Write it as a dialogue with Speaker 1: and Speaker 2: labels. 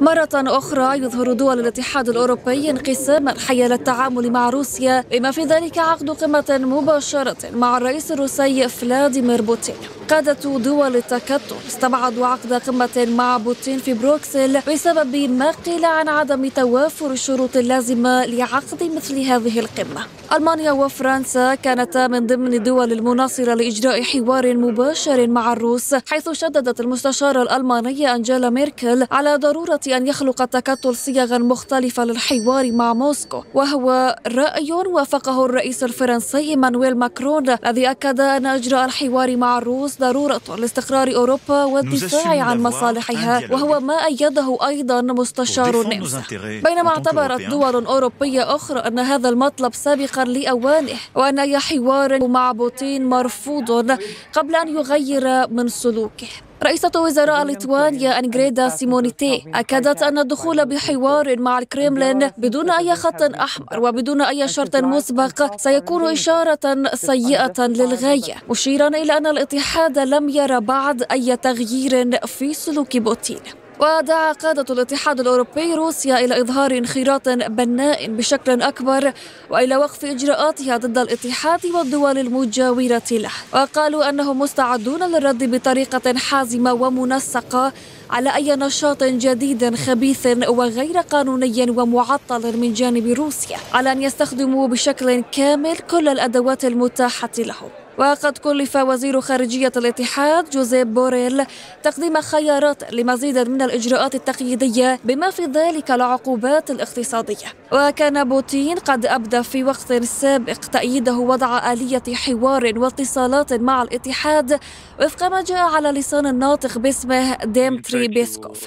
Speaker 1: مرة أخرى يظهر دول الاتحاد الأوروبي انقساما حيال التعامل مع روسيا بما في ذلك عقد قمة مباشرة مع الرئيس الروسي فلاديمير بوتين. قادة دول التكتل استبعدوا عقد قمة مع بوتين في بروكسل بسبب ما قيل عن عدم توافر الشروط اللازمة لعقد مثل هذه القمة. ألمانيا وفرنسا كانتا من ضمن الدول المناصرة لإجراء حوار مباشر مع الروس حيث شددت المستشارة الألمانية أنجيلا ميركل على ضرورة أن يخلق التكتل صيغا مختلفة للحوار مع موسكو وهو رأي وافقه الرئيس الفرنسي مانويل ماكرون الذي أكد أن إجراء الحوار مع الروس ضرورة لاستقرار أوروبا والدفاع عن مصالحها وهو ما أيده أيضا مستشار النمسا بينما اعتبرت دول أوروبية أخرى أن هذا المطلب سابقا لأوانه وأن أي حوار مع بوتين مرفوض قبل أن يغير من سلوكه. رئيسة وزراء ليتوانيا أنغريدا سيمونيتي أكدت أن الدخول بحوار مع الكريملين بدون أي خط أحمر وبدون أي شرط مسبق سيكون إشارة سيئة للغاية مشيرا إلى أن الاتحاد لم يرى بعد أي تغيير في سلوك بوتين. ودعا قادة الاتحاد الأوروبي روسيا إلى إظهار انخراط بناء بشكل أكبر وإلى وقف إجراءاتها ضد الاتحاد والدول المجاورة له. وقالوا أنهم مستعدون للرد بطريقة حازمة ومنسقة على أي نشاط جديد خبيث وغير قانوني ومعطل من جانب روسيا على أن يستخدموا بشكل كامل كل الأدوات المتاحة لهم. وقد كلف وزير خارجية الاتحاد جوزيف بوريل تقديم خيارات لمزيد من الإجراءات التقييدية بما في ذلك العقوبات الاقتصادية. وكان بوتين قد أبدى في وقت سابق تأييده وضع آلية حوار واتصالات مع الاتحاد وفق ما جاء على لسان الناطق باسمه ديمتري بيسكوف.